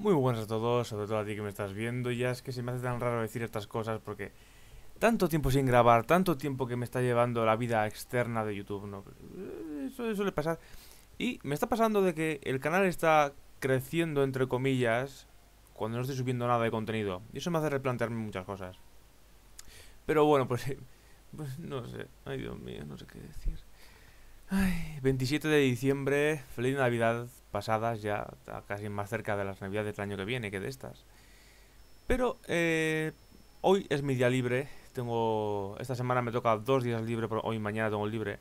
Muy buenas a todos, sobre todo a ti que me estás viendo. Ya es que se me hace tan raro decir estas cosas porque tanto tiempo sin grabar, tanto tiempo que me está llevando la vida externa de YouTube, ¿no? Eso suele pasar. Y me está pasando de que el canal está creciendo, entre comillas, cuando no estoy subiendo nada de contenido. Y eso me hace replantearme muchas cosas. Pero bueno, pues, pues no sé. Ay, Dios mío, no sé qué decir. Ay, 27 de diciembre, feliz Navidad pasadas ya, casi más cerca de las navidades del año que viene que de estas. Pero eh, hoy es mi día libre, tengo esta semana me toca dos días libre, hoy y mañana tengo libre.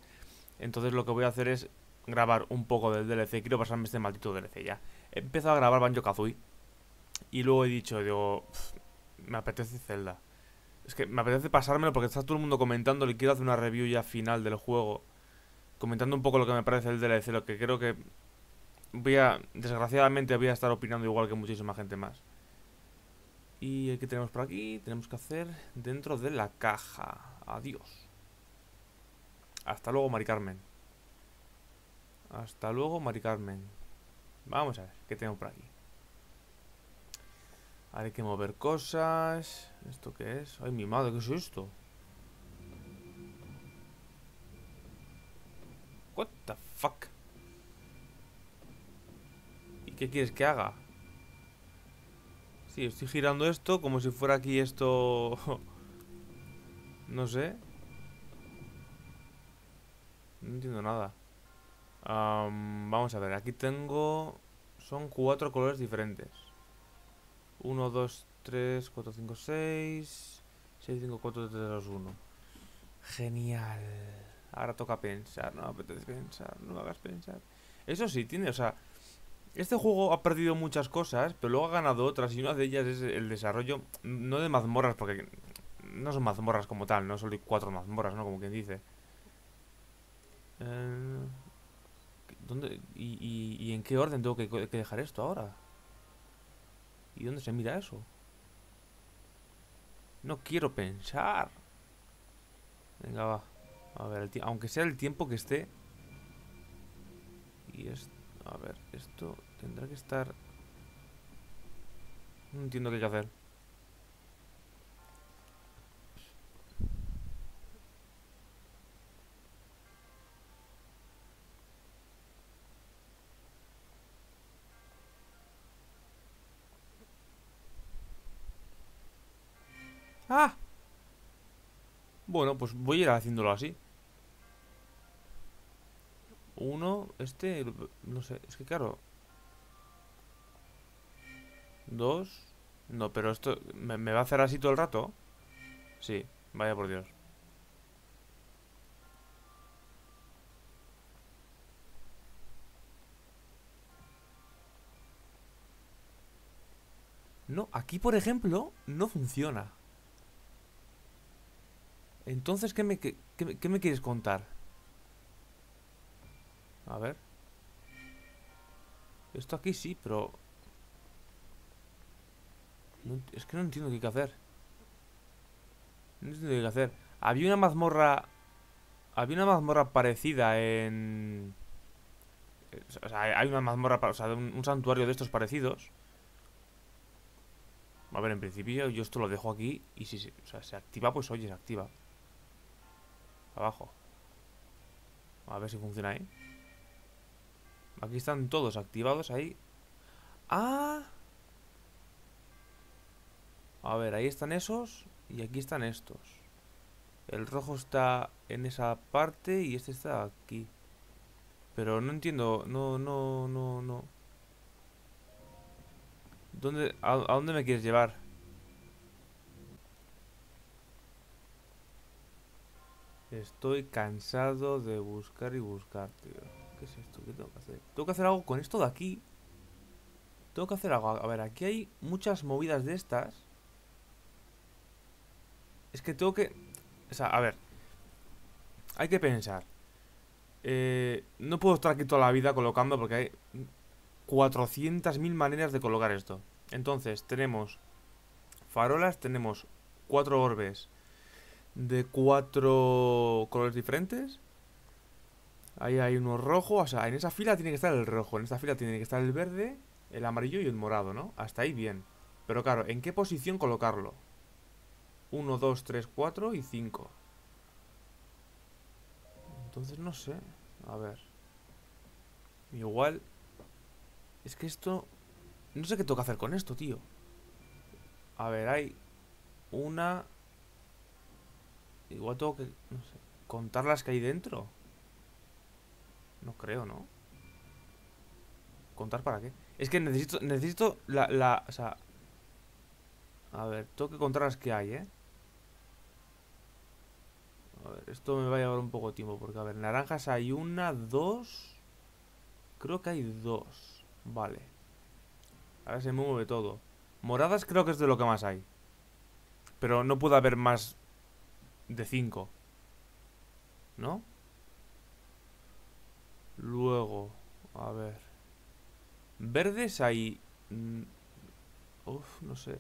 Entonces lo que voy a hacer es grabar un poco del DLC, quiero pasarme este maldito DLC ya. He empezado a grabar Banjo Kazooie y luego he dicho, digo, me apetece Zelda. Es que me apetece pasármelo porque está todo el mundo comentando y quiero hacer una review ya final del juego. Comentando un poco lo que me parece el DLC, lo que creo que voy a, desgraciadamente voy a estar opinando igual que muchísima gente más. ¿Y qué tenemos por aquí? Tenemos que hacer dentro de la caja. Adiós. Hasta luego, Mari Carmen. Hasta luego, Mari Carmen. Vamos a ver, ¿qué tenemos por aquí? Hay que mover cosas. ¿Esto qué es? Ay, mi madre, ¿qué es esto? Fuck? ¿Qué quieres que haga? Sí, estoy girando esto como si fuera aquí esto... no sé. No entiendo nada. vamos a ver, aquí tengo... Son cuatro colores diferentes. 1, 2, 3, 4, 5, 6... 6, 5, 4, 3, 2, 1. Genial. Ahora toca pensar. No apetece pensar. No me hagas pensar. Eso sí, tiene, o sea... Este juego ha perdido muchas cosas, pero luego ha ganado otras y una de ellas es el desarrollo, no de mazmorras, porque no son mazmorras como tal, no solo hay cuatro mazmorras, ¿no? Como quien dice. Eh, ¿Dónde? Y, en qué orden tengo que, que, dejar esto ahora? ¿Y dónde se mira eso? No quiero pensar. Venga, va. A ver, aunque sea el tiempo que esté. Y esto... A ver, esto tendrá que estar... No entiendo qué hay que hacer. ¡Ah! Bueno, pues voy a ir haciéndolo así. Uno, este, no sé, es que claro. Dos. No, pero esto, ¿me, va a hacer así todo el rato? Sí, vaya por Dios. No, aquí por ejemplo, no funciona. Entonces, ¿qué me, qué me quieres contar? A ver. Esto aquí sí, pero... es que no entiendo qué hay que hacer. No entiendo qué hay que hacer. Había una mazmorra... Había una mazmorra parecida en... O sea, hay una mazmorra, o sea, un, santuario de estos parecidos. A ver, en principio yo esto lo dejo aquí y si se, se activa, pues oye, se activa. Abajo. A ver si funciona ahí. Aquí están todos activados ahí. ¡Ah! A ver, ahí están esos y aquí están estos. El rojo está en esa parte y este está aquí. Pero no entiendo, no, no, no, no. ¿Dónde, a, a dónde me quieres llevar? Estoy cansado de buscar y buscar, tío. ¿Qué es esto? ¿Qué tengo que hacer? Tengo que hacer algo con esto de aquí. Tengo que hacer algo. A ver, aquí hay muchas movidas de estas. Es que tengo que... O sea, a ver. Hay que pensar. Eh, no puedo estar aquí toda la vida colocando porque hay 400.000 maneras de colocar esto. Entonces, tenemos farolas, tenemos cuatro orbes de cuatro colores diferentes. Ahí hay uno rojo, o sea, en esa fila tiene que estar el rojo, en esta fila tiene que estar el verde el amarillo y el morado, ¿no? Hasta ahí bien. Pero claro, ¿en qué posición colocarlo? 1, 2, 3, 4 y 5. Entonces no sé. A ver. Igual... Es que esto... No sé qué que hacer con esto, tío. A ver, hay... Una... Igual tengo que... No sé. Contar las que hay dentro. No creo, ¿no? ¿Contar para qué? Es que necesito... Necesito la... o sea... A ver, tengo que contar las que hay, ¿eh? A ver, esto me va a llevar un poco de tiempo Porque, a ver, naranjas hay una, dos Creo que hay dos Vale Ahora se mueve todo Moradas creo que es de lo que más hay Pero no puede haber más De cinco ¿No? Luego A ver Verdes hay mm, Uf, no sé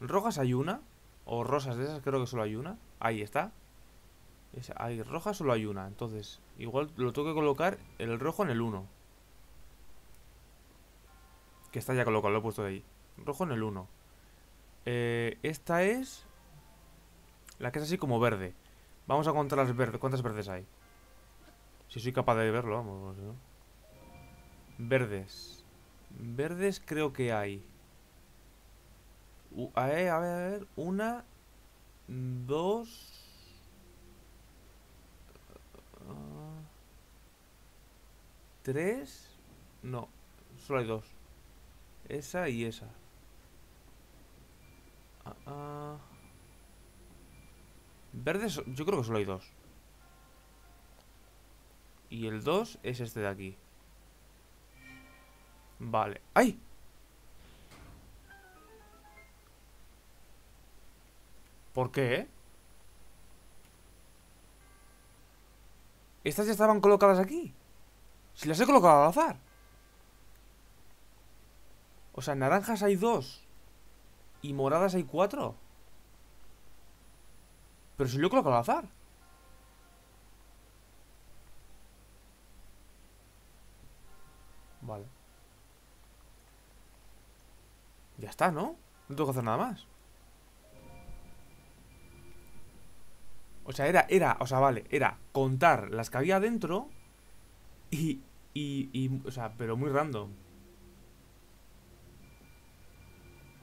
Rojas hay una O rosas de esas creo que solo hay una Ahí está hay roja, solo hay una. Entonces, igual lo tengo que colocar el rojo en el 1. Que está ya colocado, lo he puesto ahí. Rojo en el 1. Eh, esta es... La que es así como verde. Vamos a contar las verdes. ¿Cuántas verdes hay? Si soy capaz de verlo, vamos. Verdes. Verdes creo que hay. a ver, a ver. Una. Dos. ¿Tres? No, solo hay dos. Esa y esa. Ah, ah. Verdes, yo creo que solo hay dos. Y el dos es este de aquí. Vale. ¡Ay! ¿Por qué? Estas ya estaban colocadas aquí. Si las he colocado al azar. O sea, naranjas hay dos. Y moradas hay cuatro. Pero si lo he colocado al azar. Vale. Ya está, ¿no? No tengo que hacer nada más. O sea, era, era, o sea, vale, era contar las que había dentro y, y, y, o sea, pero muy random.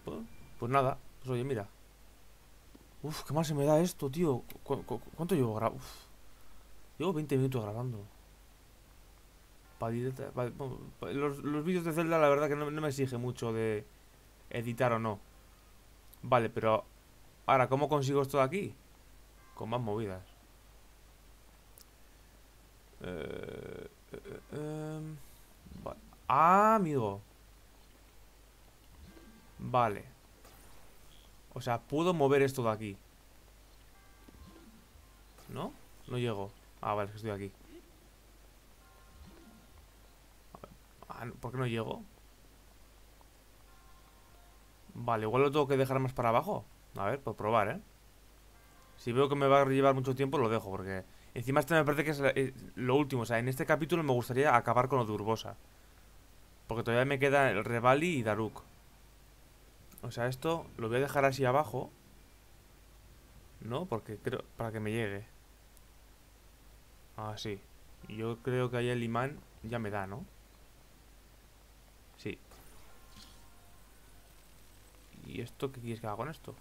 Pues, pues nada, pues oye, mira. Uf, qué mal se me da esto, tío. cuánto llevo grabando? Llevo 20 minutos grabando. los, los vídeos de Zelda, la verdad que no me exige mucho de editar o no. Vale, pero... Ahora, ¿cómo consigo esto de aquí? Con más movidas. Eh... Em, ah, amigo. Vale. O sea, puedo mover esto de aquí. ¿No? No llego. Ah, vale, es que estoy aquí. Ah, ¿Por qué no llego? Vale, igual lo tengo que dejar más para abajo. A ver, por probar, ¿eh? Si veo que me va a llevar mucho tiempo, lo dejo, porque... Encima este me parece que es eh, lo último. O sea, en este capítulo me gustaría acabar con lo de Urbosa. Porque todavía me queda el Revali y Daruk. O sea, esto lo voy a dejar así abajo. ¿No? Porque creo... Para que me llegue. Ah, sí. Yo creo que ahí el imán ya me da, ¿no? ¿Y esto qué quieres que haga con esto?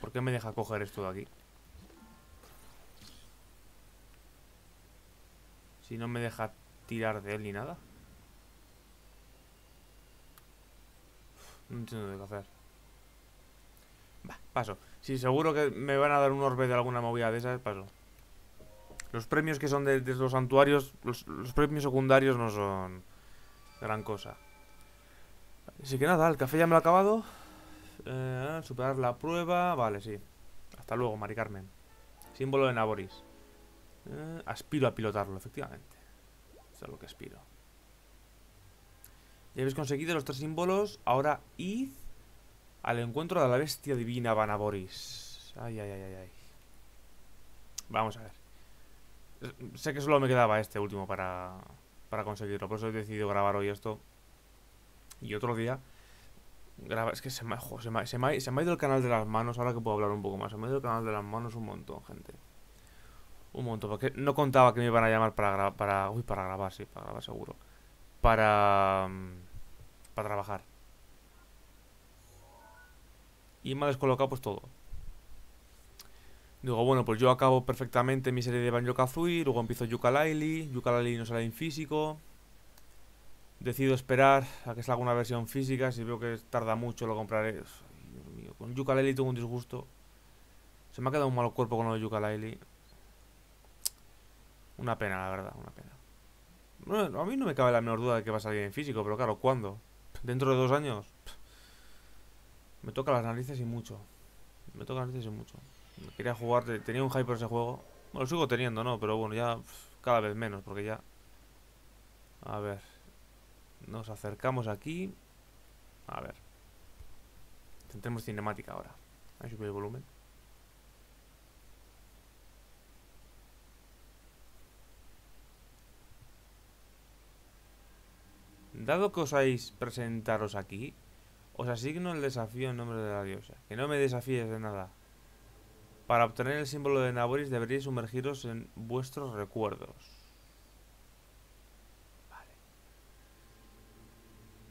¿Por qué me deja coger esto de aquí? Si no me deja tirar de él ni nada. No entiendo qué hacer. Va, paso. Si seguro que me van a dar un orbe de alguna movida de esas, paso. Los premios que son de, los santuarios, los, premios secundarios no son gran cosa. Así que nada, el café ya me lo he acabado. Eh, superar la prueba. Vale, sí. Hasta luego, Mari Carmen. Símbolo de Naboris. Eh, aspiro a pilotarlo, efectivamente. Eso es lo que aspiro. Ya habéis conseguido los tres símbolos. Ahora id al encuentro de la bestia divina Vanaboris. Ay, ay, ay, ay, ay. Vamos a ver. Sé que solo me quedaba este último para, para conseguirlo. Por eso he decidido grabar hoy esto. Y otro día... Graba, es que se me, se, me, se, me, se me ha ido el canal de las manos, ahora que puedo hablar un poco más. Se me ha ido el canal de las manos un montón, gente. Un montón, porque no contaba que me iban a llamar para grabar, para, uy, para grabar, sí, para grabar seguro. Para, mm, para trabajar. Y me ha descolocado pues todo. Digo, bueno, pues yo acabo perfectamente mi serie de Banjo-Kazooie, luego empiezo Yooka-Laylee, Yooka-Laylee no sale en físico. Decido esperar a que salga una versión física, si veo que tarda mucho lo compraré. Dios mío, con Yooka-Laylee tengo un disgusto. Se me ha quedado un malo cuerpo con lo de Yooka-Laylee. Una pena, la verdad, una pena. A mí no me cabe la menor duda de que va a salir en físico, pero claro, ¿cuándo? ¿Dentro de dos años? Me toca las narices y mucho. Me toca las narices y mucho. Quería jugar, tenía un hype por ese juego. Bueno, lo sigo teniendo, ¿no? Pero bueno, ya cada vez menos, porque ya... A ver. Nos acercamos aquí. A ver. Tendremos cinemática ahora. Ahí subir el volumen. Dado que os osáis presentaros aquí, os asigno el desafío en nombre de la diosa. Que no me desafíes de nada. Para obtener el símbolo de Naboris deberíais sumergiros en vuestros recuerdos.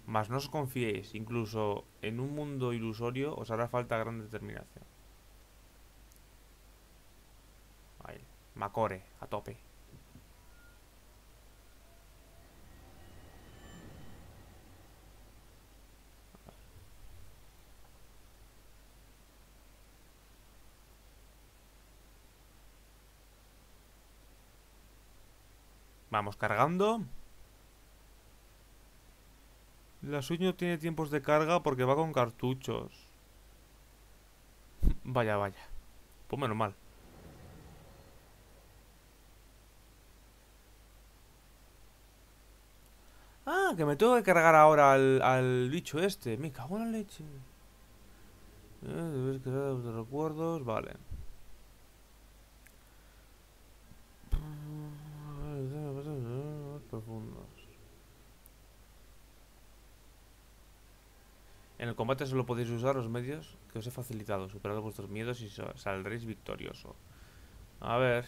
Mas no os confiéis, incluso en un mundo ilusorio os hará falta gran determinación. Ahí. Macore, a tope. Vamos cargando. La sueño tiene tiempos de carga porque va con cartuchos. vaya, vaya. Pues menos mal. Ah, que me tengo que cargar ahora al, al bicho este. Me cago en la leche. Eh, debes crear los recuerdos. Vale. profundos. En el combate solo podéis usar los medios que os he facilitado. Superad vuestros miedos y saldréis victorioso. A ver.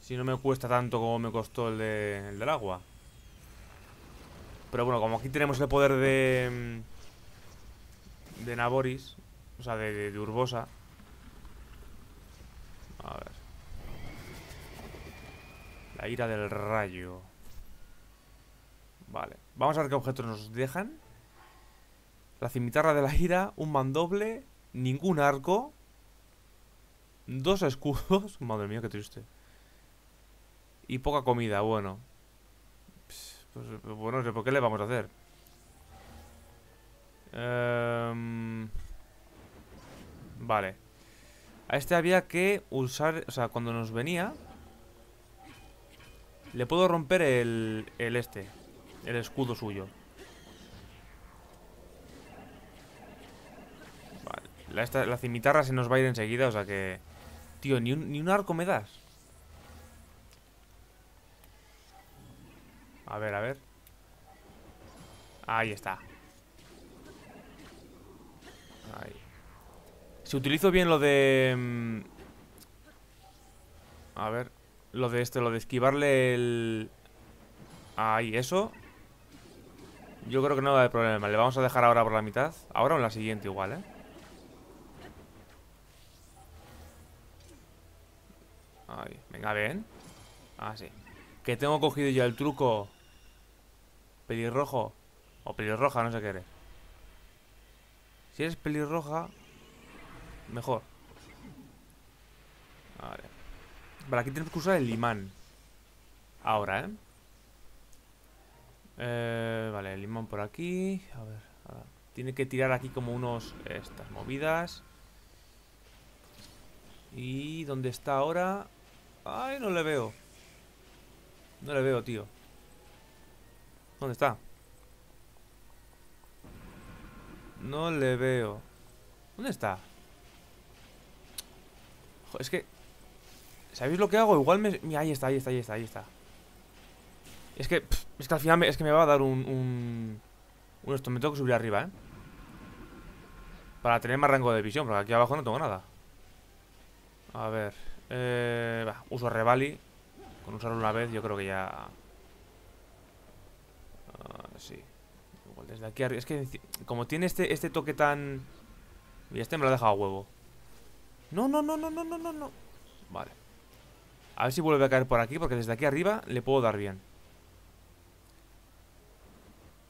Si no me cuesta tanto como me costó el, de, el del agua. Pero bueno, como aquí tenemos el poder de... Mm, de Naboris. O sea, de, de Urbosa. A ver. La ira del rayo. Vale. Vamos a ver qué objetos nos dejan. La cimitarra de la ira, un mandoble, ningún arco, dos escudos. Madre mía, qué triste. Y poca comida, bueno. Pues, bueno, ¿por qué le vamos a hacer? Em, vale. A este había que usar... O sea, cuando nos venía... Le puedo romper el, el este el escudo suyo. Vale. La, cimitarra se nos va a ir enseguida, o sea que... Tío, ni un, ni un arco me das. A ver, a ver. Ahí está. Ahí. Si utilizo bien lo de... Mm, a ver. Lo de este, lo de esquivarle el... Ahí, eso yo creo que no va a haber problema. Le vamos a dejar ahora por la mitad. Ahora o en la siguiente igual, ¿eh? Ahí. Venga, ven. Ah, sí. Que tengo cogido ya el truco. Pelirrojo. O pelirroja, no sé qué eres. Si eres pelirroja, mejor. Vale. Vale, aquí tenemos que usar el imán. Ahora, ¿eh? Eh, vale, el limón por aquí. A ver, tiene que tirar aquí como unos... Estas movidas. ¿Y dónde está ahora? Ay, no le veo. No le veo, tío. ¿Dónde está? No le veo. ¿Dónde está? es que... ¿Sabéis lo que hago? Igual me... Mira, ahí está, ahí está, ahí está, ahí está. Es que, es que al final me, es que me va a dar un, un, un esto. Me tengo que subir arriba, ¿eh? Para tener más rango de visión, porque aquí abajo no tengo nada. A ver. Eh, va, uso Revali. Con usarlo una vez yo creo que ya... Ah, sí. Igual desde aquí arriba. Es que como tiene este, este toque tan... Y este me lo ha dejado a huevo. No, no, no, no, no, no, no, no. Vale. A ver si vuelve a caer por aquí, porque desde aquí arriba le puedo dar bien.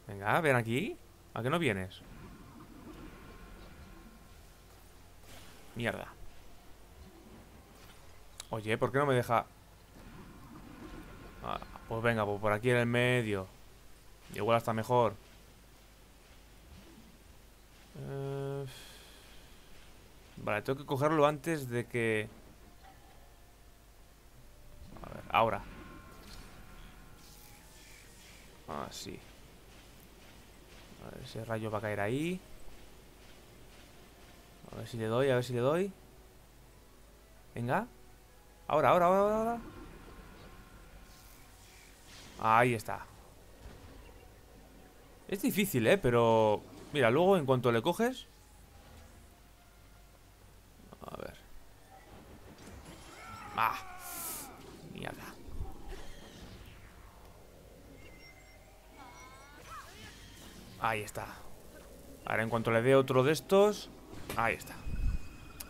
Venga, ven aquí. ¿A qué no vienes? Mierda. Oye, ¿por qué no me deja...? Ah, pues venga, pues por aquí en el medio. Igual hasta mejor. Eh, vale, tengo que cogerlo antes de que... A ver, ahora. Ah, sí. A ver, ese rayo va a caer ahí. A ver si le doy, a ver si le doy. Venga. Ahora, ahora, ahora, ahora. Ahí está. Es difícil, ¿eh? Pero... Mira, luego en cuanto le coges... A ver. Ah. Mierda. Ahí está. Ahora en cuanto le dé otro de estos... Ahí está.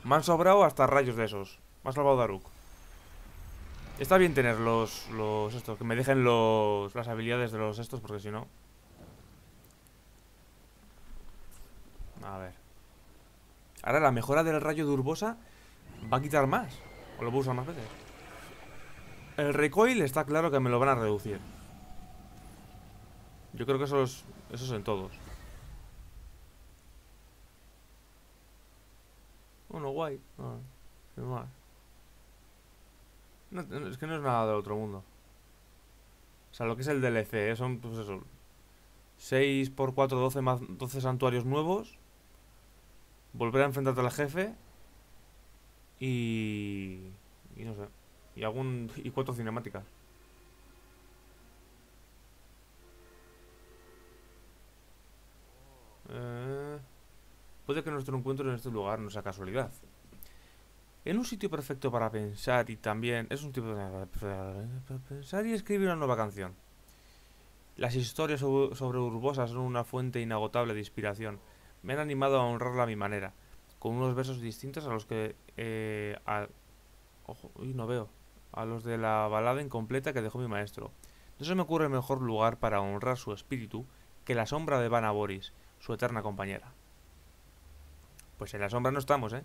Me han sobrado hasta rayos de esos. Me ha salvado Daruk. Está bien tener los, los estos, que me dejen los, las habilidades de los estos, porque si no... A ver. Ahora la mejora del rayo de Urbosa va a quitar más. O lo voy a usar más veces. El recoil está claro que me lo van a reducir. Yo creo que eso es, eso es en todos. Bueno, guay. No, es que no es nada del otro mundo. O sea, lo que es el DLC, ¿eh? son, pues eso, 6 por 4, 12 más 12 santuarios nuevos. Volver a enfrentarte al jefe. Y... Y no sé. Y algún... Y cuatro cinemáticas. Eh, puede que nuestro encuentro en este lugar no sea casualidad. En un sitio perfecto para pensar y también es un tipo de pensar y escribir una nueva canción. Las historias sobre Urbosa son una fuente inagotable de inspiración. Me han animado a honrarla a mi manera, con unos versos distintos a los que eh, ojo, uy, no veo, a los de la balada incompleta que dejó mi maestro. No se me ocurre mejor lugar para honrar su espíritu que la sombra de Vanna Boris, su eterna compañera. Pues en la sombra no estamos, ¿eh?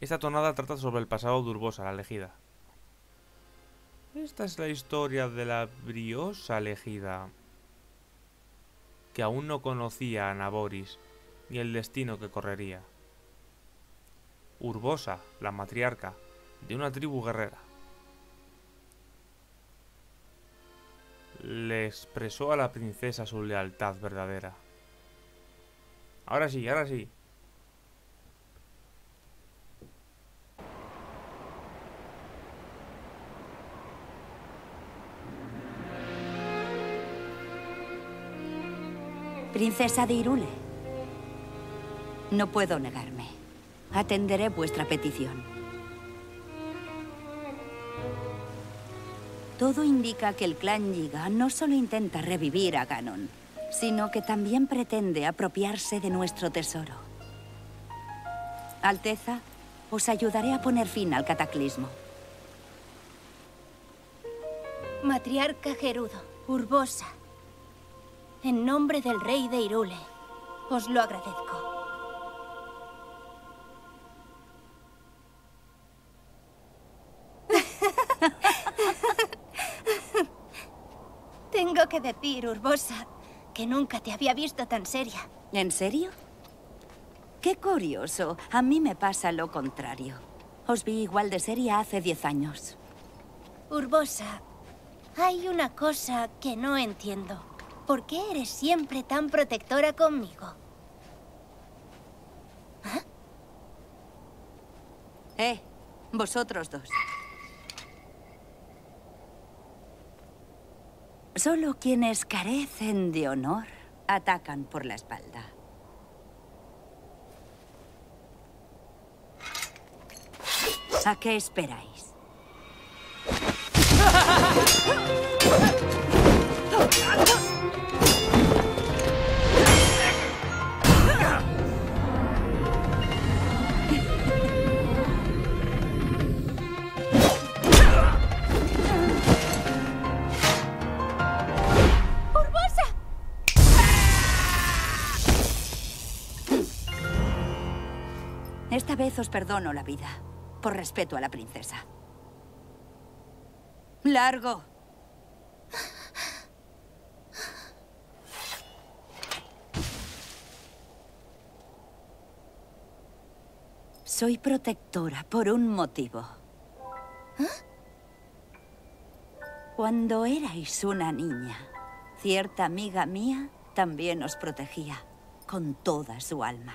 Esta tonada trata sobre el pasado de Urbosa, la elegida. Esta es la historia de la briosa elegida, que aún no conocía a Naboris ni el destino que correría. Urbosa, la matriarca, de una tribu guerrera. Le expresó a la princesa su lealtad verdadera. Ahora sí, ahora sí. Princesa de Irule. No puedo negarme. Atenderé vuestra petición. Todo indica que el clan Yiga no solo intenta revivir a Ganon, sino que también pretende apropiarse de nuestro tesoro. Alteza, os ayudaré a poner fin al cataclismo. Matriarca Gerudo, Urbosa, en nombre del rey de Irule, os lo agradezco. Tengo que decir, Urbosa, que nunca te había visto tan seria. ¿En serio? Qué curioso. A mí me pasa lo contrario. Os vi igual de seria hace diez años. Urbosa, hay una cosa que no entiendo. ¿Por qué eres siempre tan protectora conmigo? ¿Ah? Eh, vosotros dos. Solo quienes carecen de honor atacan por la espalda. ¿A qué esperáis? Esta vez os perdono la vida, por respeto a la princesa. ¡Largo! Soy protectora por un motivo. Cuando erais una niña, cierta amiga mía también os protegía con toda su alma.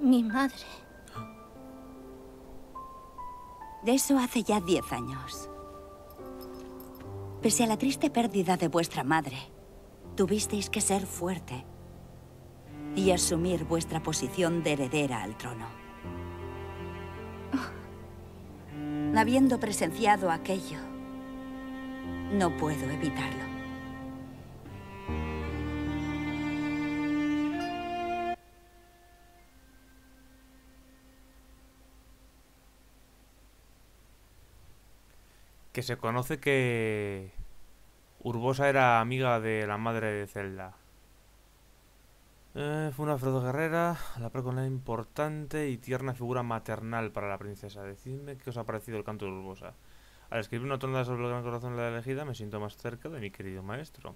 Mi madre. De eso hace ya diez años. Pese a la triste pérdida de vuestra madre, tuvisteis que ser fuerte y asumir vuestra posición de heredera al trono. Habiendo presenciado aquello, no puedo evitarlo. Que se conoce que Urbosa era amiga de la madre de Zelda. Eh, fue una feroz guerrera, la con una importante y tierna figura maternal para la princesa. Decidme qué os ha parecido el canto de Urbosa. Al escribir una tonada sobre el gran corazón de la elegida, me siento más cerca de mi querido maestro.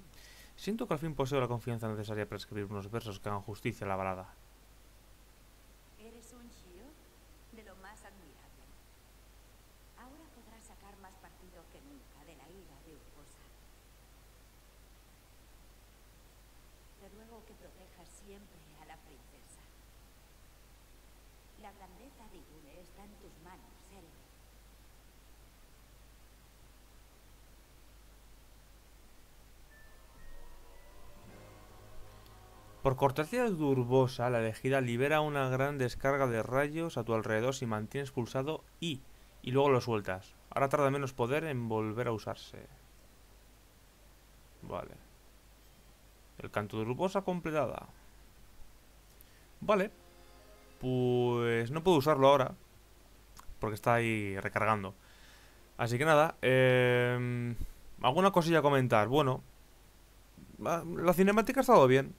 Siento que al fin poseo la confianza necesaria para escribir unos versos que hagan justicia a la balada. Eres un Shio de lo más admirable. Ahora podrás sacar más partido que nunca de la ira de Urbosa. Te ruego que protejas siempre a la princesa. La grandeza de Irule está en tus manos, héroe. Por cortesía de Urbosa, la elegida libera una gran descarga de rayos a tu alrededor si mantienes pulsado I y luego lo sueltas. Ahora tarda menos poder en volver a usarse. Vale. El canto de Urbosa completada. Vale. Pues no puedo usarlo ahora. Porque está ahí recargando. Así que nada. Eh, ¿Alguna cosilla a comentar? Bueno. La cinemática ha estado bien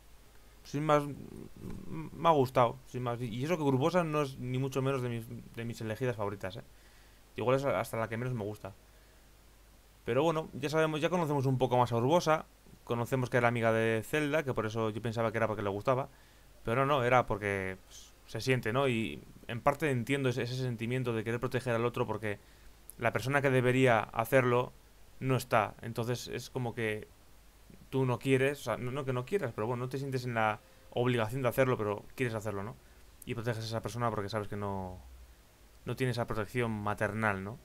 sin más, me ha gustado. Sin más. Y eso que Urbosa no es ni mucho menos de mis, de mis elegidas favoritas, ¿eh? Igual es hasta la que menos me gusta. Pero bueno, ya sabemos, ya conocemos un poco más a Urbosa. Conocemos que era amiga de Zelda, que por eso yo pensaba que era porque le gustaba. Pero no, era porque pues, se siente, ¿no? Y en parte entiendo ese, sentimiento de querer proteger al otro porque la persona que debería hacerlo no está. Entonces es como que tú no quieres, o sea, no, que no quieras, pero bueno, no te sientes en la obligación de hacerlo, pero quieres hacerlo, ¿no? Y proteges a esa persona porque sabes que no, no tiene esa protección maternal, ¿no?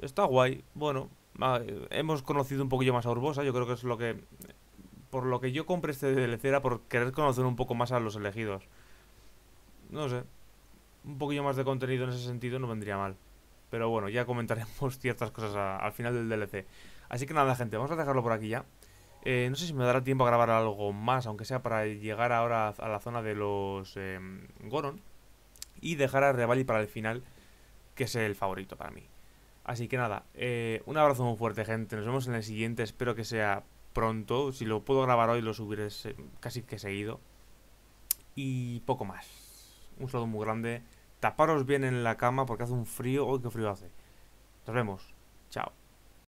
Está guay, bueno, hemos conocido un poquillo más a Urbosa, yo creo que es lo que... Por lo que yo compré este DLC era por querer conocer un poco más a los elegidos. No sé, un poquillo más de contenido en ese sentido no vendría mal. Pero bueno, ya comentaremos ciertas cosas al final del DLC. Así que nada, gente, vamos a dejarlo por aquí ya. Eh, no sé si me dará tiempo a grabar algo más, aunque sea para llegar ahora a la zona de los eh, Goron. Y dejar a Revali para el final, que es el favorito para mí. Así que nada, eh, un abrazo muy fuerte, gente. Nos vemos en el siguiente. Espero que sea pronto. Si lo puedo grabar hoy, lo subiré casi que seguido. Y poco más. Un saludo muy grande. Taparos bien en la cama porque hace un frío. Uy, qué frío hace. Nos vemos. Chao.